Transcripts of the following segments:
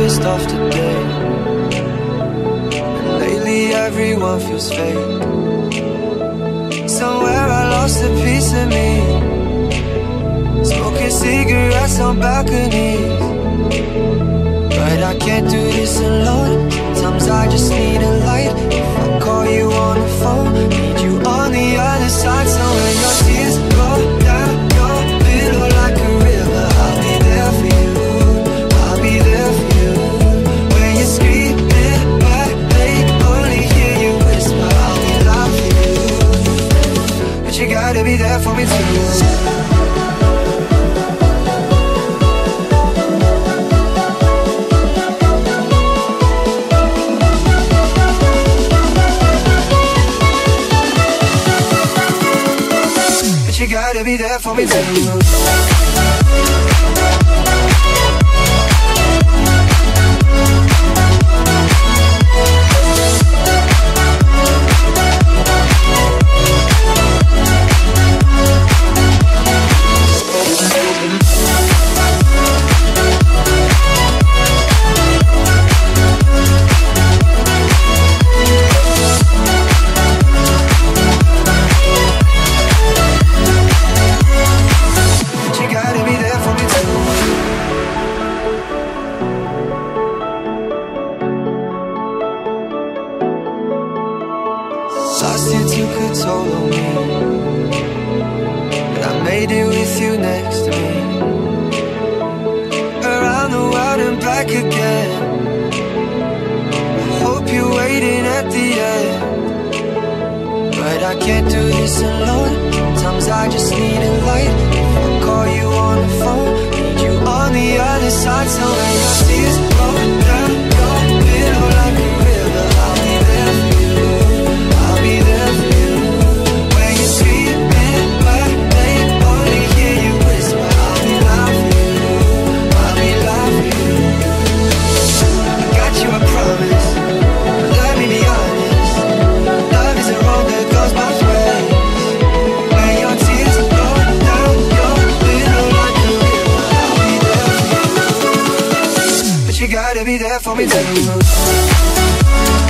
pissed off today. And lately everyone feels fake. Somewhere I lost a piece of me. Smoking cigarettes on balconies. But I can't do this alone. Be there for me too. Lost you took a toll on me But I made it with you next to me. Around the world and back again. I hope you're waiting at the end. But I can't do this alone. Sometimes I just need a light. If I call you on the phone Gotta be there for me too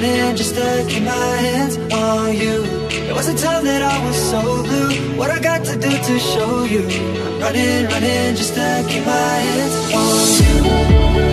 running, just to keep my hands on you. It was a time that I was so blue. What I got to do to show you? I'm running, running just to keep my hands on you.